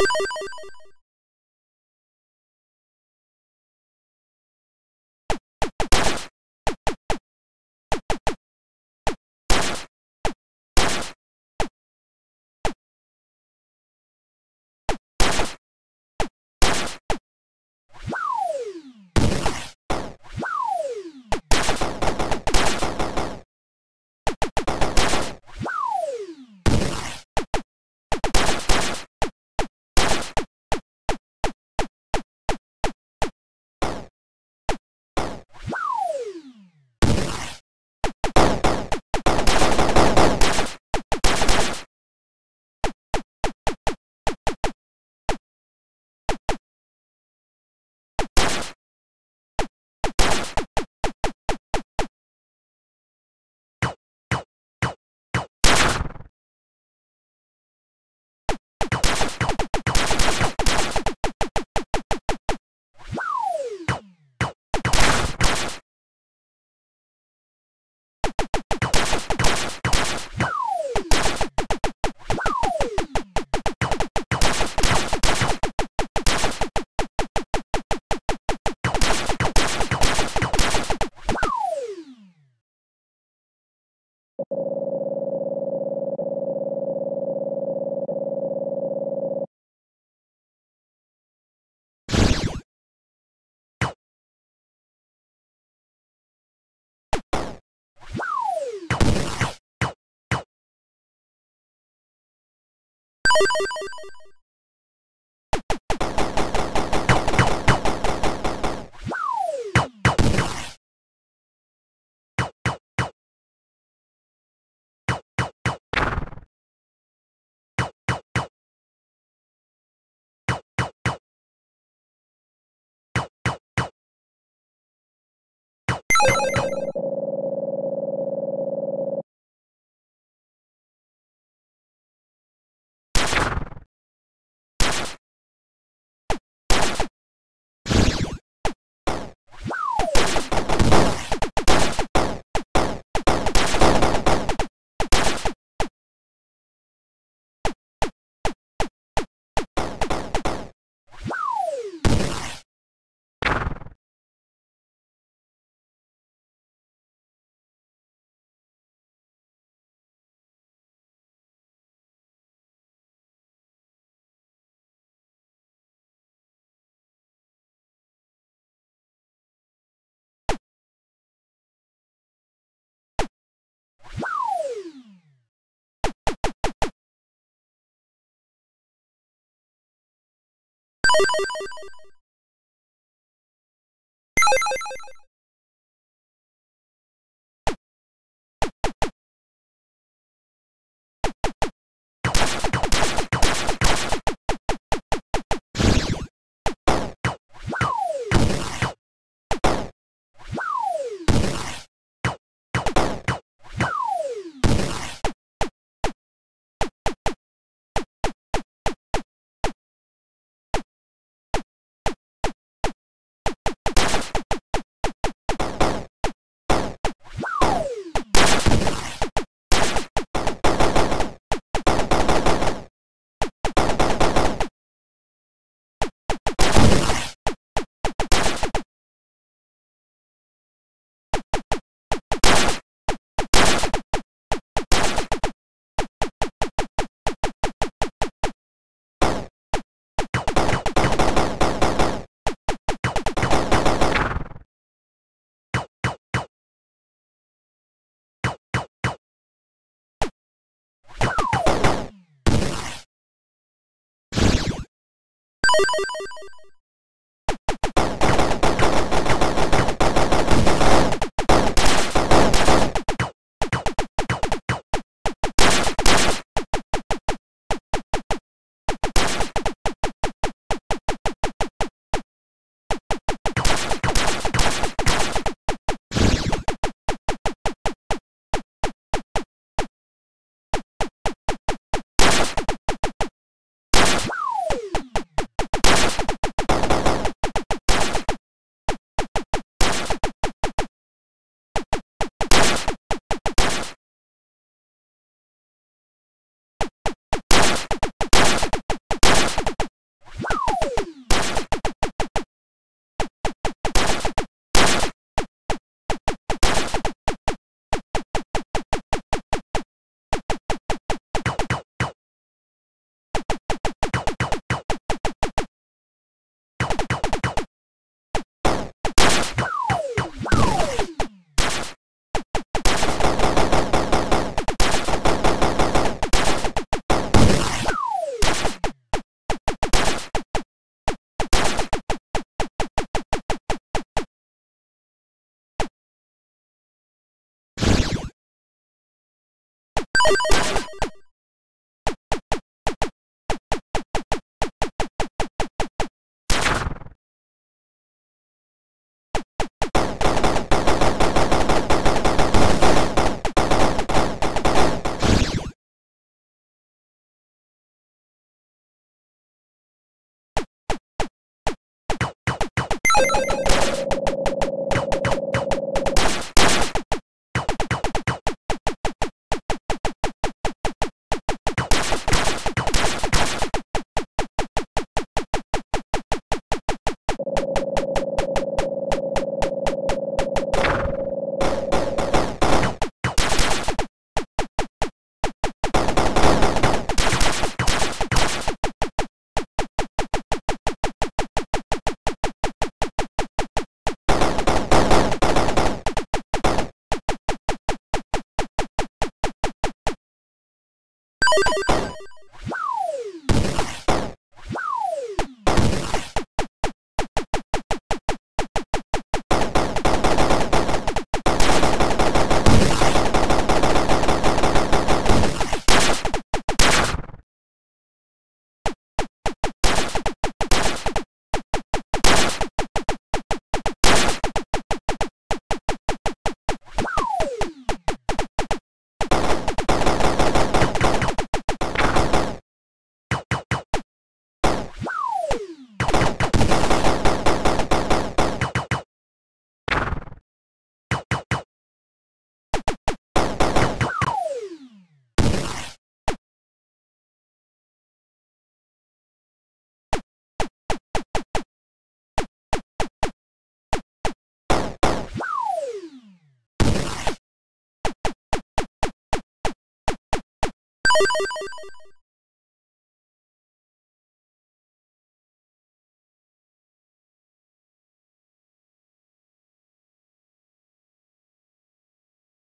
Thank you. you you you